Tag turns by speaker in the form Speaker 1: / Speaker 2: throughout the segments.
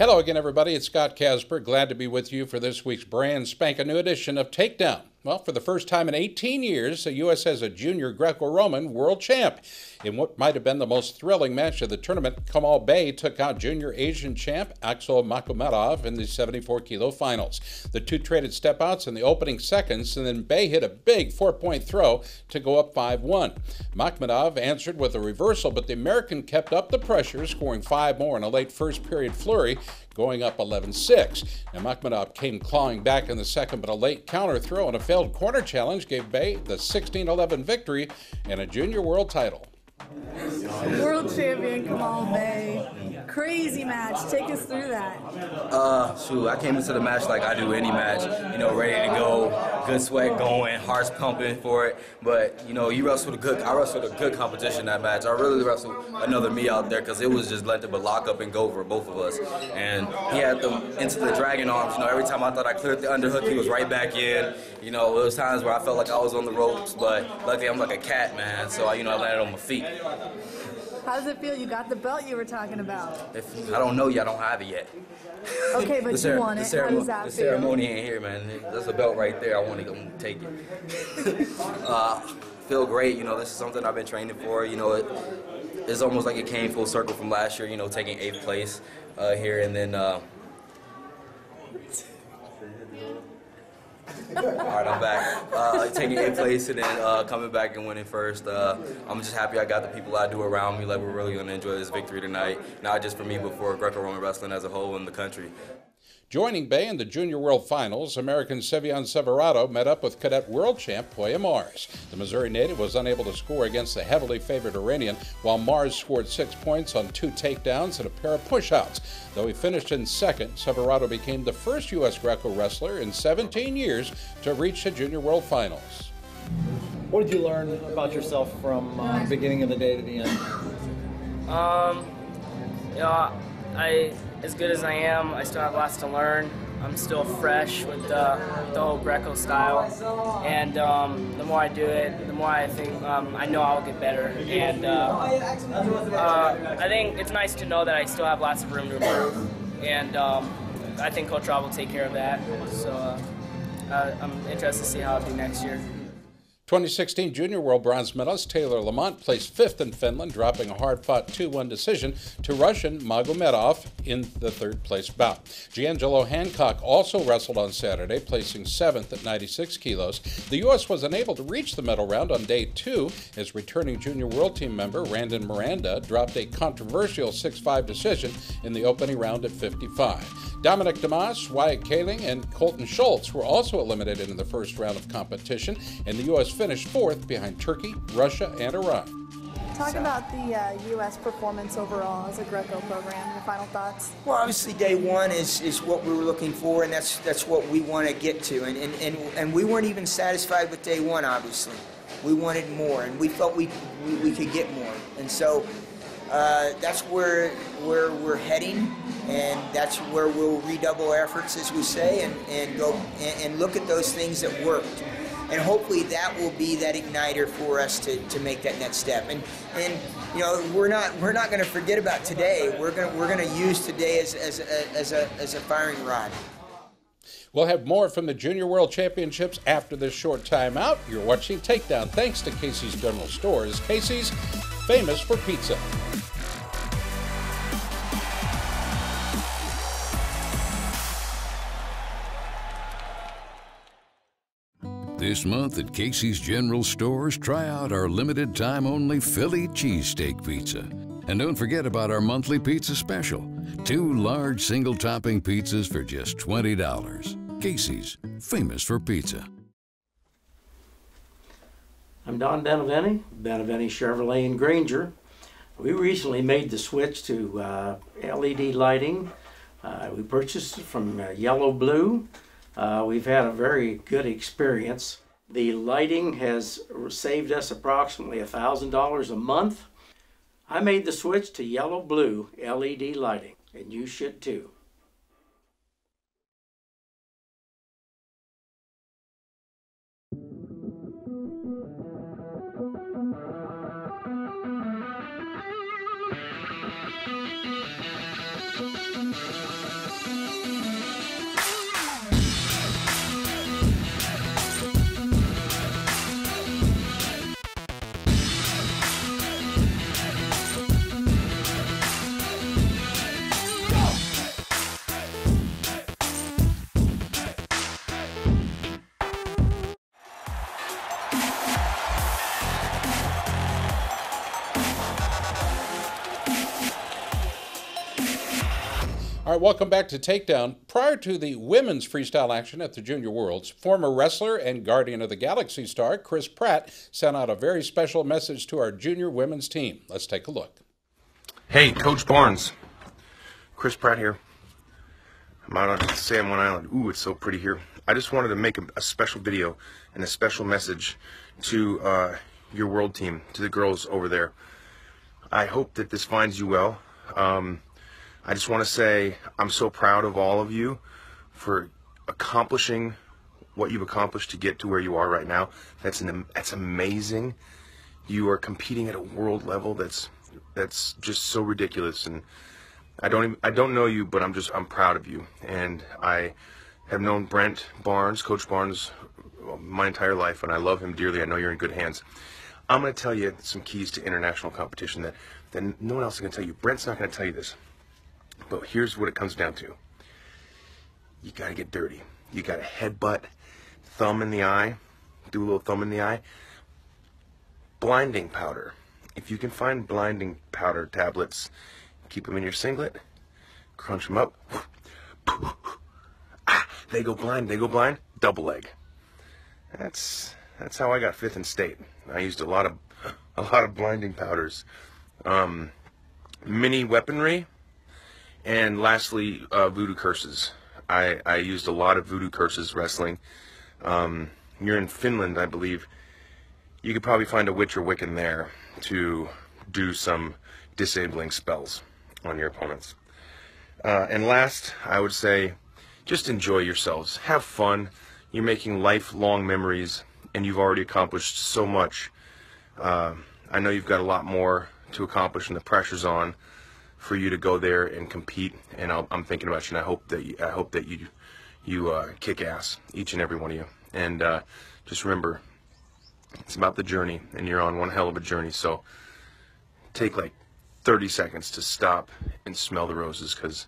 Speaker 1: Hello again, everybody. It's Scott Casper. Glad to be with you for this week's brand spanking new edition of Takedown. Well, for the first time in 18 years, the U.S. has a junior Greco Roman world champ. In what might have been the most thrilling match of the tournament, Kamal Bey took out junior Asian champ Akzhol Makhmudov in the 74 kilo finals. The two traded step outs in the opening seconds, and then Bey hit a big four point throw to go up 5 1. Makhmudov answered with a reversal, but the American kept up the pressure, scoring five more in a late first period flurry going up 11 6. Now, Makhmudov came clawing back in the second, but a late counter throw and a failed corner challenge gave Bey the 16 11 victory and a junior world title.
Speaker 2: World champion Kamal Bey. Crazy match. Take us through that.
Speaker 3: Uh, shoot, I came into the match like I do any match, you know, ready to go, good sweat going, hearts pumping for it. But, you know, you wrestled a good, I wrestled a good competition that match. I really wrestled another me out there because it was just let but lock up and go for both of us. And he had them into the dragon arms. You know, every time I thought I cleared the underhook, he was right back in. You know, there was times where I felt like I was on the ropes, but luckily I'm like a cat, man. So, I, you know, I landed on my feet.
Speaker 2: How does it feel? You got the belt you were talking about.
Speaker 3: If I don't know you, I don't have it yet.
Speaker 2: Okay, but you want it. Does that
Speaker 3: the ceremony ain't here, man. There's a belt right there. I want to go take it. uh, feel great. You know, this is something I've been training for. You know, it, it's almost like it came full circle from last year. You know, taking eighth place uh, here, and then. Uh, All right, I'm back. Uh, taking eighth place and then uh, coming back and winning first. Uh, I'm just happy I got the people I do around me. Like we're really gonna enjoy this victory tonight, not just for me, but for Greco-Roman wrestling as a whole in the country.
Speaker 1: Joining Bey in the Junior World Finals, American Sevian Severado met up with cadet world champ Poya Mars. The Missouri native was unable to score against the heavily favored Iranian, while Mars scored six points on two takedowns and a pair of pushouts. Though he finished in second, Severado became the first U.S. Greco wrestler in 17 years to reach the Junior World Finals.
Speaker 4: What did you learn about yourself from uh, beginning of the day to the end?
Speaker 5: Um, you know, I as good as I am, I still have lots to learn. I'm still fresh with the, the whole Greco style, and um, the more I do it, the more I think um, I know I'll get better. And uh, uh, I think it's nice to know that I still have lots of room to improve, and um, I think Coach Rob will take care of that. So uh, I'm interested to see how I'll do next year.
Speaker 1: 2016 Junior World Bronze medalist Taylor Lamont placed fifth in Finland, dropping a hard fought 2 1 decision to Russian Magomedov in the third place bout. G'Angelo Hancock also wrestled on Saturday, placing seventh at 96 kilos. The U.S. was unable to reach the medal round on day two as returning Junior World Team member Randon Miranda dropped a controversial 6 5 decision in the opening round at 55. Dominic Damas, Wyatt Kaling, and Cohlton Schultz were also eliminated in the first round of competition, and the U.S. finished fourth behind Turkey, Russia, and Iran.
Speaker 2: Talk about the uh, U.S. performance overall as a Greco program. Your final thoughts?
Speaker 6: Well, obviously, day one is, is what we were looking for, and that's that's what we want to get to. And, and, and, and we weren't even satisfied with day one, obviously. We wanted more, and we felt we, we, we could get more. And so uh, that's where, where we're heading and that's where we'll redouble efforts, as we say, and, and go and, and look at those things that worked. And hopefully that will be that igniter for us to, to make that next step. And and you know we're not we're not going to forget about today. We're gonna we're gonna use today as, as, a, as a as a firing rod.
Speaker 1: We'll have more from the Junior World Championships after this short timeout. You're watching Takedown thanks to Casey's General Stores. Casey's, famous for pizza.
Speaker 7: This month at Casey's General Stores, try out our limited time only Philly cheesesteak pizza. And don't forget about our monthly pizza special two large single topping pizzas for just $20. Casey's, famous for pizza.
Speaker 8: I'm Don Beneveni, Beneveni Chevrolet in Granger. We recently made the switch to uh, LED lighting. Uh, we purchased it from uh, Yellow Blue. Uh, we've had a very good experience. The lighting has saved us approximately $1,000 a month. I made the switch to yellow blue LED lighting, and you should too.
Speaker 1: Welcome back to Takedown. Prior to the women's freestyle action at the Junior Worlds, former wrestler and Guardian of the Galaxy star Chris Pratt sent out a very special message to our junior women's team. Let's take a look.
Speaker 9: Hey, Coach Barnes. Chris Pratt here. I'm out on San Juan Island. Ooh, it's so pretty here. I just wanted to make a, a special video and a special message to uh, your world team, to the girls over there. I hope that this finds you well. Um, I just want to say I'm so proud of all of you for accomplishing what you've accomplished to get to where you are right now. That's an that's amazing. You are competing at a world level that's that's just so ridiculous and I don't even, I don't know you but I'm just I'm proud of you and I have known Brent Barnes, Coach Barnes my entire life and I love him dearly. I know you're in good hands. I'm going to tell you some keys to international competition that, that no one else is going to tell you. Brent's not going to tell you this. But here's what it comes down to. You got to get dirty. You got to headbutt, thumb in the eye, do a little thumb in the eye. Blinding powder. If you can find blinding powder tablets, keep them in your singlet, crunch them up. ah, they go blind. They go blind. Double leg. That's that's how I got fifth in state. I used a lot of a lot of blinding powders. Um, mini weaponry. And lastly, uh, voodoo curses. I, I used a lot of voodoo curses wrestling. Um, you're in Finland, I believe. You could probably find a witch or wiccan there to do some disabling spells on your opponents. Uh, and last, I would say, just enjoy yourselves. Have fun. You're making lifelong memories, and you've already accomplished so much. Uh, I know you've got a lot more to accomplish, and the pressure's on for you to go there and compete. And i am thinking about you, and I hope that you, I hope that you you uh, kick ass, each and every one of you. And uh, just remember, it's about the journey, and you're on one hell of a journey. So take like 30 seconds to stop and smell the roses, because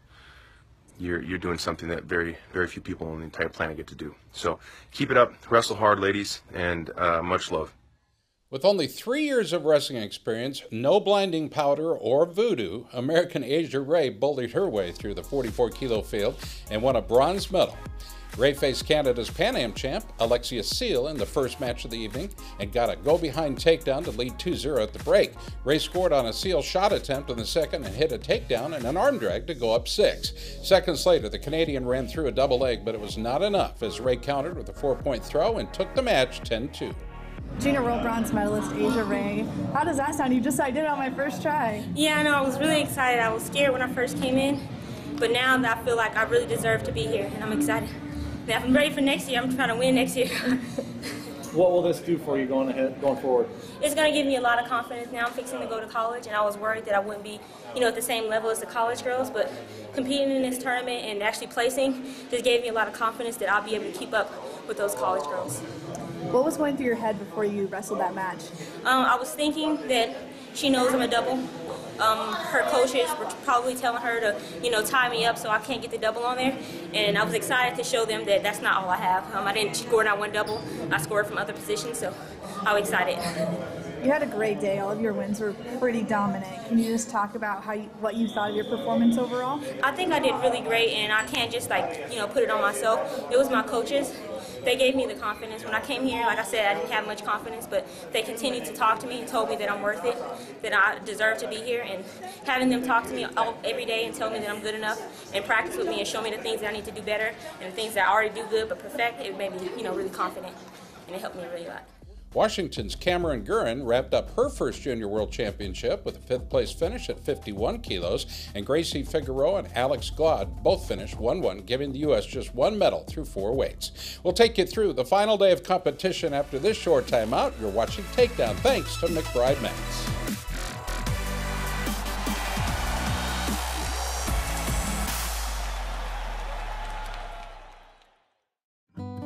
Speaker 9: you're you're doing something that very very few people on the entire planet get to do. So keep it up, wrestle hard, ladies, and uh, much love.
Speaker 1: With only three years of wrestling experience, no blinding powder or voodoo, American Asia Ray bullied her way through the 44 kilo field and won a bronze medal. Ray faced Canada's Pan Am champ, Alexia Seal, in the first match of the evening and got a go behind takedown to lead 2 0 at the break. Ray scored on a Seal shot attempt in the second and hit a takedown and an arm drag to go up 6. Seconds later, the Canadian ran through a double leg, but it was not enough as Ray countered with a four point throw and took the match 10 2.
Speaker 2: Junior World Bronze medalist Asia Ray. How does that sound? You just I did it on my first try.
Speaker 10: Yeah, I know. I was really excited. I was scared when I first came in, but now I feel like I really deserve to be here, and I'm excited. Now, I'm ready for next year. I'm trying to win next year.
Speaker 4: what will this do for you going ahead, going forward?
Speaker 10: It's going to give me a lot of confidence. Now I'm fixing to go to college, and I was worried that I wouldn't be, you know, at the same level as the college girls. But competing in this tournament and actually placing just gave me a lot of confidence that I'll be able to keep up with those college girls.
Speaker 2: What was going through your head before you wrestled that match?
Speaker 10: Um, I was thinking that she knows I'm a double. Um, her coaches were probably telling her to, you know, tie me up so I can't get the double on there. And I was excited to show them that that's not all I have. Um, I didn't score not one double. I scored from other positions, so I was excited.
Speaker 2: You had a great day. All of your wins were pretty dominant. Can you just talk about how you, what you thought of your performance overall?
Speaker 10: I think I did really great, and I can't just like you know put it on myself. It was my coaches they gave me the confidence. When I came here, like I said, I didn't have much confidence, but they continued to talk to me and told me that I'm worth it, that I deserve to be here. And having them talk to me all, every day and tell me that I'm good enough and practice with me and show me the things that I need to do better and the things that I already do good but perfect, it made me, you know, really confident. And it helped me really a lot.
Speaker 1: Washington's Cameron Gurin wrapped up her first Junior World Championship with a fifth place finish at 51 kilos, and Gracie Figueroa and Alex Glod both finished 1 1, giving the U.S. just one medal through four weights. We'll take you through the final day of competition after this short timeout. You're watching Takedown thanks to McBride Mats.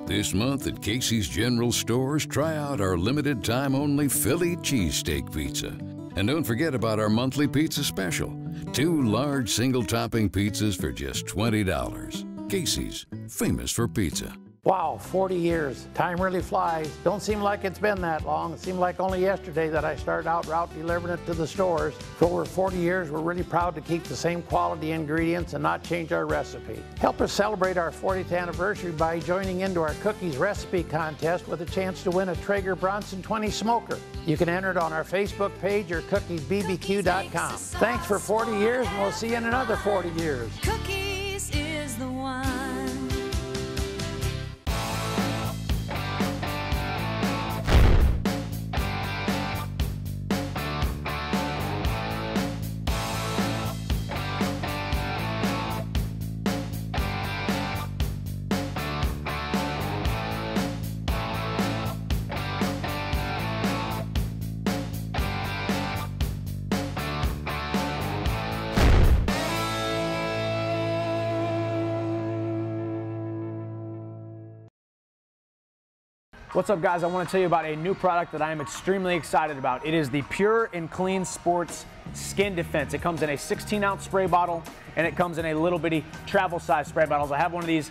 Speaker 7: This month at Casey's General Stores, try out our limited time only Philly cheesesteak pizza. And don't forget about our monthly pizza special two large single topping pizzas for just $20. Casey's, famous for pizza.
Speaker 11: Wow, 40 years. Time really flies. Don't seem like it's been that long. It seemed like only yesterday that I started out route delivering it to the stores. For over 40 years, we're really proud to keep the same quality ingredients and not change our recipe. Help us celebrate our 40th anniversary by joining into our cookies recipe contest with a chance to win a Traeger Bronson 20 smoker. You can enter it on our Facebook page or cookiesbbq.com. Thanks for 40 years, and we'll see you in another 40 years.
Speaker 12: Cookies
Speaker 13: What's up guys? I want to tell you about a new product that I am extremely excited about. It is the Pure and Clean Sports Skin Defense. It comes in a 16 ounce spray bottle and it comes in a little bitty travel size spray bottles. I have one of these,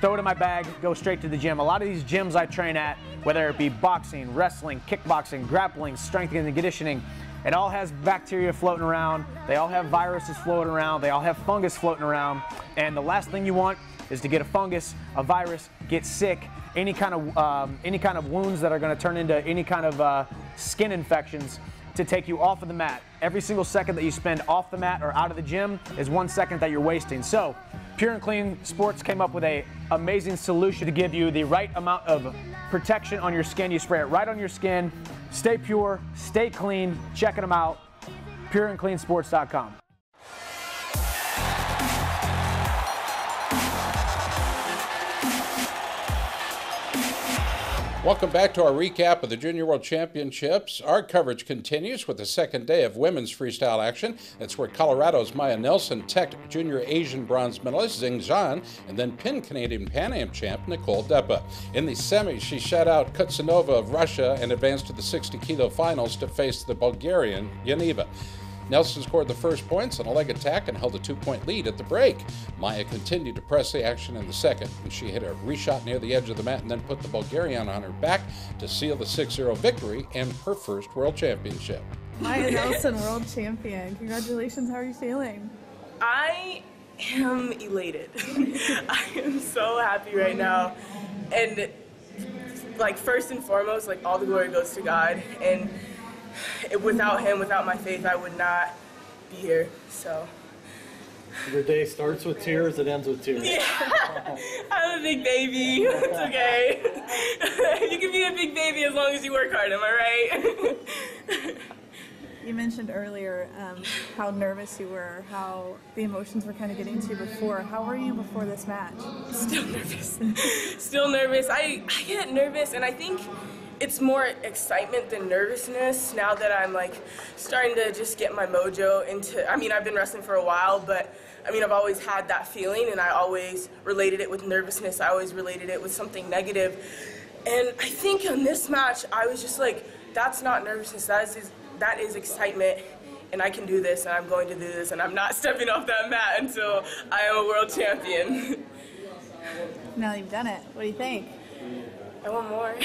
Speaker 13: throw it in my bag, go straight to the gym. A lot of these gyms I train at, whether it be boxing, wrestling, kickboxing, grappling, strength and conditioning, it all has bacteria floating around. They all have viruses floating around. They all have fungus floating around. And the last thing you want is to get a fungus, a virus, get sick, any kind of um, any kind of wounds that are going to turn into any kind of uh, skin infections to take you off of the mat. Every single second that you spend off the mat or out of the gym is one second that you're wasting. So, Pure and Clean Sports came up with a amazing solution to give you the right amount of protection on your skin. You spray it right on your skin. Stay pure, stay clean. Checking them out. PureandCleanSports.com.
Speaker 1: Welcome back to our recap of the Junior World Championships. Our coverage continues with the second day of women's freestyle action. That's where Colorado's Maya Nelson teched junior Asian bronze medalist Xing Zhan and then pinned Canadian Pan Am champ Nicole Depa. In the semis, she shut out Kutsanova of Russia and advanced to the 60 kilo finals to face the Bulgarian Yaniva. Nelson scored the first points on a leg attack and held a two point lead at the break. Maya continued to press the action in the second, and she hit a reshot near the edge of the mat and then put the Bulgarian on her back to seal the 6 0 victory and her first world championship.
Speaker 2: Maya Nelson, world champion. Congratulations. How are you feeling?
Speaker 14: I am elated. I am so happy right now. And like first and foremost, like all the glory goes to God. And without him, without my faith, I would not be here. So.
Speaker 4: Your day starts with tears, it ends with tears.
Speaker 14: Yeah, I'm a big baby. It's okay. you can be a big baby as long as you work hard. Am I right?
Speaker 2: You mentioned earlier um, how nervous you were, how the emotions were kind of getting to you before. How were you before this match?
Speaker 14: Still nervous. Still nervous. I, I get nervous, and I think it's more excitement than nervousness now that I'm like starting to just get my mojo into I mean I've been wrestling for a while but I mean I've always had that feeling and I always related it with nervousness I always related it with something negative and I think in this match I was just like that's not nervousness that is that is excitement and I can do this and I'm going to do this and I'm not stepping off that mat until I am a world champion.
Speaker 2: now you've done it. What do you think?
Speaker 14: I want more.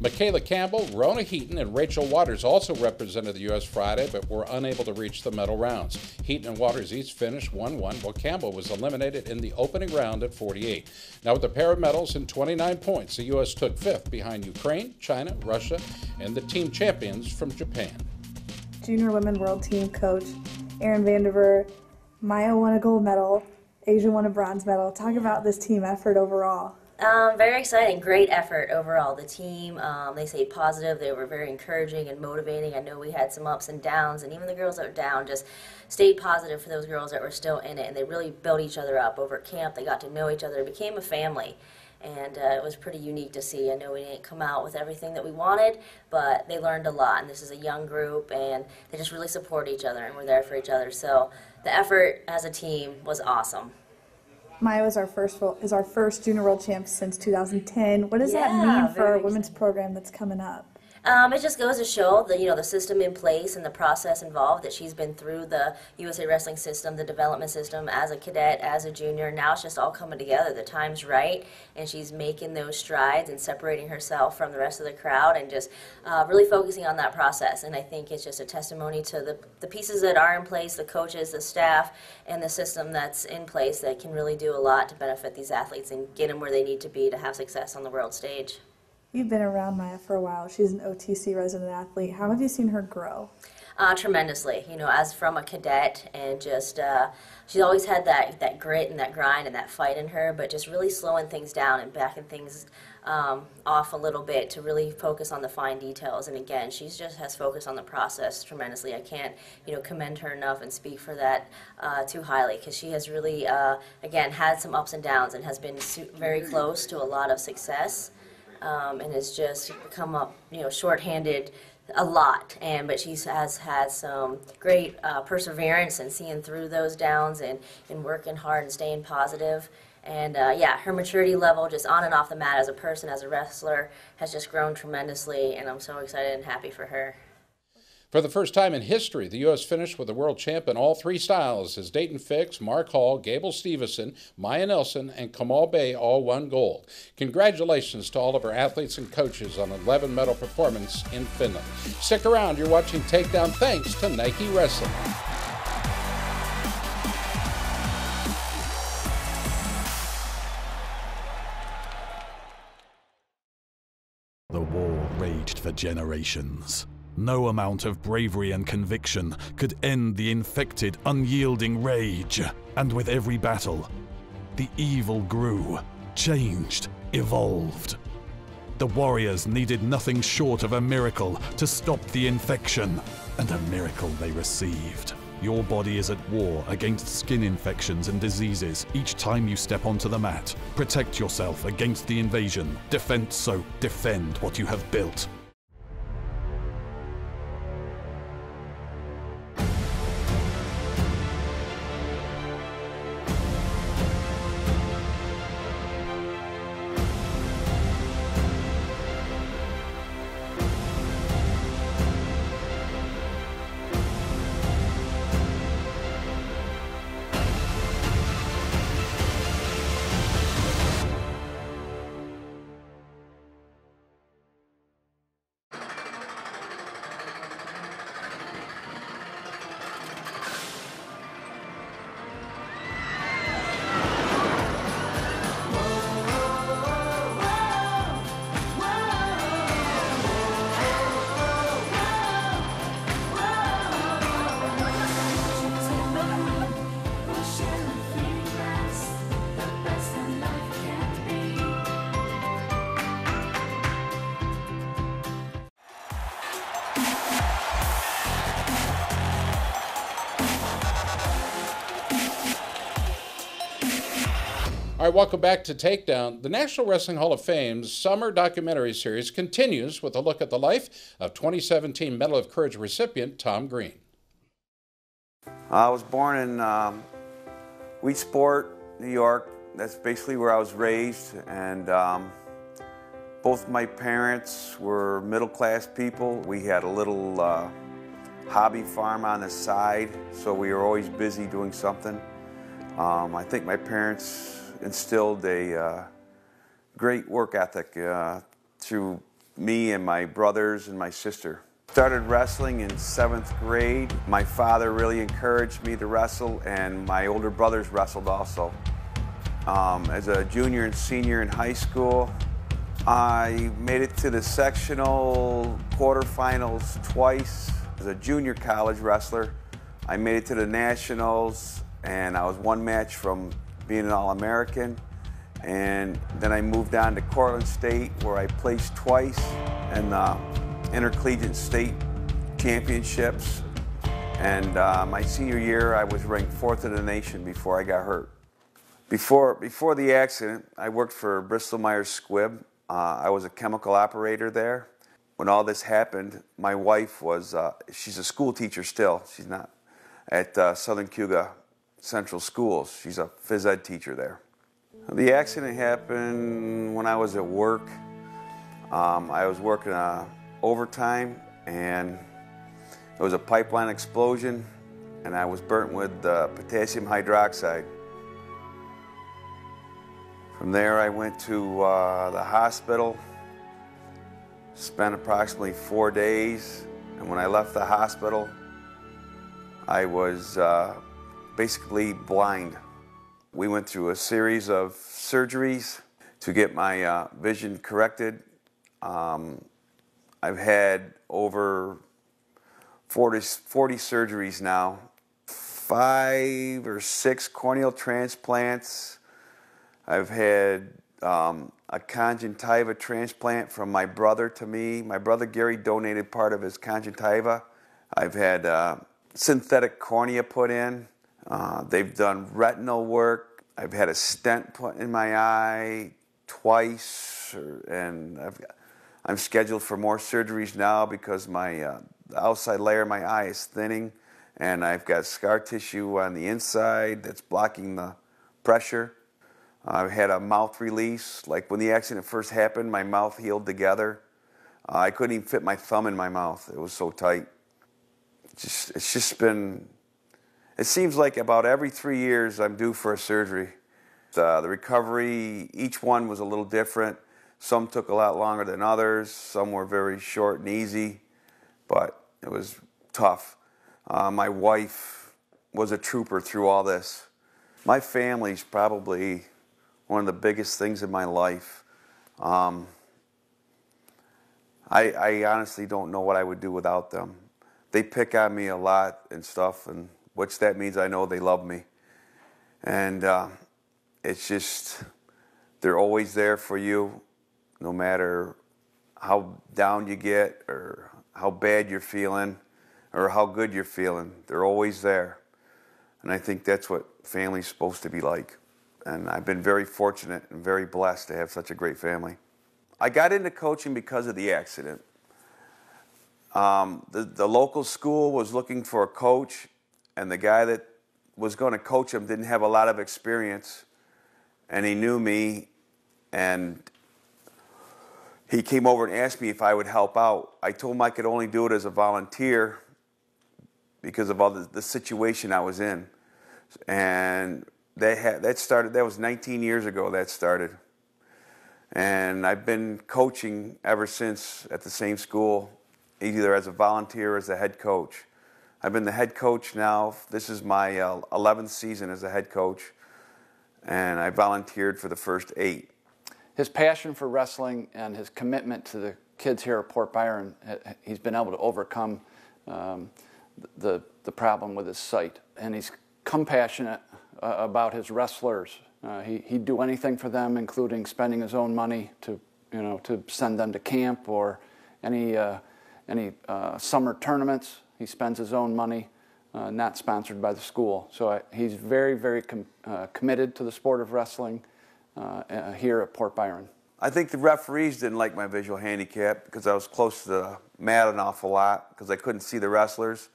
Speaker 1: Michaela Campbell, Rona Heaton, and Rachel Waters also represented the U.S. Friday, but were unable to reach the medal rounds. Heaton and Waters each finished 1 1, while Campbell was eliminated in the opening round at 48. Now, with a pair of medals and 29 points, the U.S. took fifth behind Ukraine, China, Russia, and the team champions from Japan.
Speaker 2: Junior Women World Team coach Erin Vandiver, Maya won a gold medal, Asia won a bronze medal. Talk about this team effort overall.
Speaker 15: Um, very exciting, great effort overall. The team, um, they stayed positive. They were very encouraging and motivating. I know we had some ups and downs, and even the girls that were down just stayed positive for those girls that were still in it, and they really built each other up over camp. They got to know each other, became a family, and uh, it was pretty unique to see. I know we didn't come out with everything that we wanted, but they learned a lot, and this is a young group, and they just really support each other, and we're there for each other. So the effort as a team was awesome.
Speaker 2: Maya was our first is our first junior world champ since 2010. What does
Speaker 15: Yeah,
Speaker 2: that mean for our women's program that's coming up?
Speaker 15: Um, it just goes to show the you know the system in place and the process involved that she's been through the USA Wrestling system, the development system as a cadet, as a junior. Now it's just all coming together. The time's right, and she's making those strides and separating herself from the rest of the crowd and just uh, really focusing on that process. And I think it's just a testimony to the the pieces that are in place, the coaches, the staff, and the system that's in place that can really do a lot to benefit these athletes and get them where they need to be to have success on the world stage.
Speaker 2: You've been around Maya for a while. She's an OTC resident athlete. How have you seen her grow?
Speaker 15: Uh, tremendously, you know, as from a cadet, and just uh, she's always had that that grit and that grind and that fight in her, but just really slowing things down and backing things um, off a little bit to really focus on the fine details. And again, she's just has focused on the process tremendously. I can't, you know, commend her enough and speak for that uh, too highly because she has really, uh, again, had some ups and downs and has been very close to a lot of success um, and has just come up, you know, shorthanded a lot. And but she has had some great uh, perseverance and seeing through those downs and, and working hard and staying positive. And uh, yeah, her maturity level, just on and off the mat as a person, as a wrestler, has just grown tremendously. And I'm so excited and happy for her.
Speaker 1: For the first time in history, the U.S. finished with a world champ in all three styles as Dayton Fix, Mark Hall, Gable Steveson, Maya Nelson, and Kamal Bey all won gold. Congratulations to all of our athletes and coaches on an 11 medal performance in Finland. Stick around, you're watching Takedown thanks to Nike Wrestling.
Speaker 16: The war raged for generations. No amount of bravery and conviction could end the infected, unyielding rage. And with every battle, the evil grew, changed, evolved. The warriors needed nothing short of a miracle to stop the infection, and a miracle they received. Your body is at war against skin infections and diseases each time you step onto the mat. Protect yourself against the invasion. Defend Soap. Defend what you have built.
Speaker 1: All right, welcome back to Takedown. The National Wrestling Hall of Fame's summer documentary series continues with a look at the life of 2017 Medal of Courage recipient Tom Green.
Speaker 17: I was born in um, New York. That's basically where I was raised, and um, both my parents were middle class people. We had a little uh, hobby farm on the side, so we were always busy doing something. Um, I think my parents instilled a uh, great work ethic uh, through me and my brothers and my sister. Started wrestling in seventh grade. My father really encouraged me to wrestle, and my older brothers wrestled also. Um, as a junior and senior in high school, I made it to the sectional quarterfinals twice. As a junior college wrestler, I made it to the nationals, and I was one match from being an All-American. And then I moved on to Cortland State where I placed twice in the intercollegiate state championships. And uh, my senior year, I was ranked fourth in the nation before I got hurt. Before, before the accident, I worked for Bristol Myers Squibb. Uh, I was a chemical operator there. When all this happened, my wife was, uh, she's a school teacher still. She's not at uh, Southern Cayuga Central Schools. She's a phys ed teacher there. The accident happened when I was at work. Um, I was working a overtime, and it was a pipeline explosion, and I was burnt with uh, potassium hydroxide. From there, I went to uh, the hospital, spent approximately four days, and when I left the hospital, I was uh, basically blind. We went through a series of surgeries to get my uh, vision corrected. Um, I've had over 40, 40 surgeries now, five or six corneal transplants. I've had um, a conjunctiva transplant from my brother to me. My brother Gary donated part of his conjunctiva. I've had uh, synthetic cornea put in. Uh, they've done retinal work. I've had a stent put in my eye twice, or, and I've, I'm scheduled for more surgeries now because my uh, outside layer of my eye is thinning, and I've got scar tissue on the inside that's blocking the pressure. I've had a mouth release. Like when the accident first happened, my mouth healed together. Uh, I couldn't even fit my thumb in my mouth. It was so tight. Just, it's just been, it seems like about every three years I'm due for a surgery. Uh, the recovery, each one was a little different. Some took a lot longer than others. Some were very short and easy, but it was tough. Uh, my wife was a trooper through all this. My family's probably one of the biggest things in my life. Um, I, I honestly don't know what I would do without them. They pick on me a lot and stuff, and which that means I know they love me. And uh, it's just, they're always there for you, no matter how down you get or how bad you're feeling or how good you're feeling. They're always there. And I think that's what family's supposed to be like and I've been very fortunate and very blessed to have such a great family. I got into coaching because of the accident. Um, the, the local school was looking for a coach, and the guy that was going to coach him didn't have a lot of experience, and he knew me, and he came over and asked me if I would help out. I told him I could only do it as a volunteer because of all the, the situation I was in. And they had that started that was 19 years ago that started and i've been coaching ever since at the same school either as a volunteer or as a head coach i've been the head coach now this is my uh, 11th season as a head coach and i volunteered for the first eight
Speaker 18: his passion for wrestling and his commitment to the kids here at port byron he's been able to overcome um, the, the problem with his sight and he's compassionate uh, about his wrestlers. Uh, he, he'd do anything for them, including spending his own money to, you know, to send them to camp or any, uh, any uh, summer tournaments. He spends his own money, uh, not sponsored by the school. So I, he's very, very com- uh, committed to the sport of wrestling here at Port Byron.
Speaker 17: I think the referees didn't like my visual handicap because I was close to the mat an awful lot because I couldn't see the wrestlers.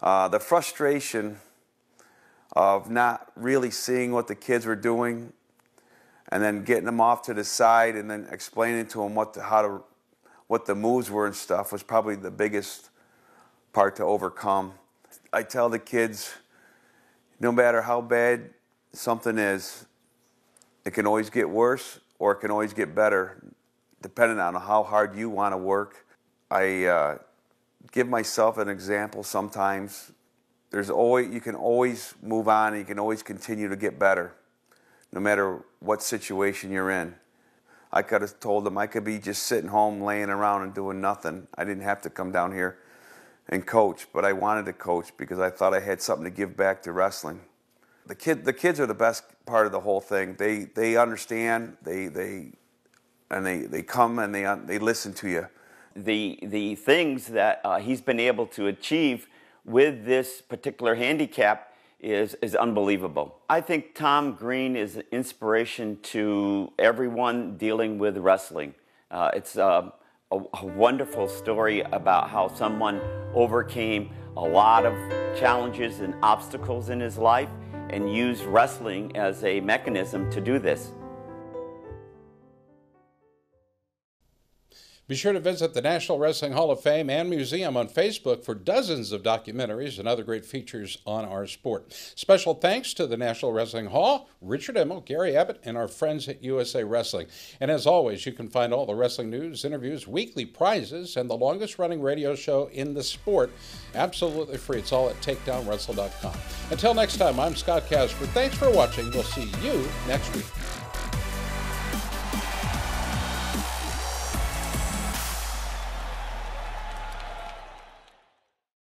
Speaker 17: the frustration of not really seeing what the kids were doing and then getting them off to the side and then explaining to them what the, how to what the moves were and stuff was probably the biggest part to overcome. I tell the kids no matter how bad something is, it can always get worse or it can always get better depending on how hard you want to work. I uh, give myself an example sometimes there's always you can always move on and you can always continue to get better no matter what situation you're in i could have told them i could be just sitting home laying around and doing nothing i didn't have to come down here and coach but i wanted to coach because i thought i had something to give back to wrestling the kid the kids are the best part of the whole thing they they understand they they and they they come and they they listen to you
Speaker 19: the the things that uh, he's been able to achieve with this particular handicap is, is unbelievable. I think Tom Green is an inspiration to everyone dealing with wrestling. Uh, it's a, a, a wonderful story about how someone overcame a lot of challenges and obstacles in his life and used wrestling as a mechanism to do this.
Speaker 1: Be sure to visit the National Wrestling Hall of Fame and Museum on Facebook for dozens of documentaries and other great features on our sport. Special thanks to the National Wrestling Hall, Richard Emmel, Gary Abbott, and our friends at USA Wrestling. And as always, you can find all the wrestling news, interviews, weekly prizes, and the longest running radio show in the sport absolutely free. It's all at takedownwrestle.com. Until next time, I'm Scott Casper. Thanks for watching. We'll see you next week.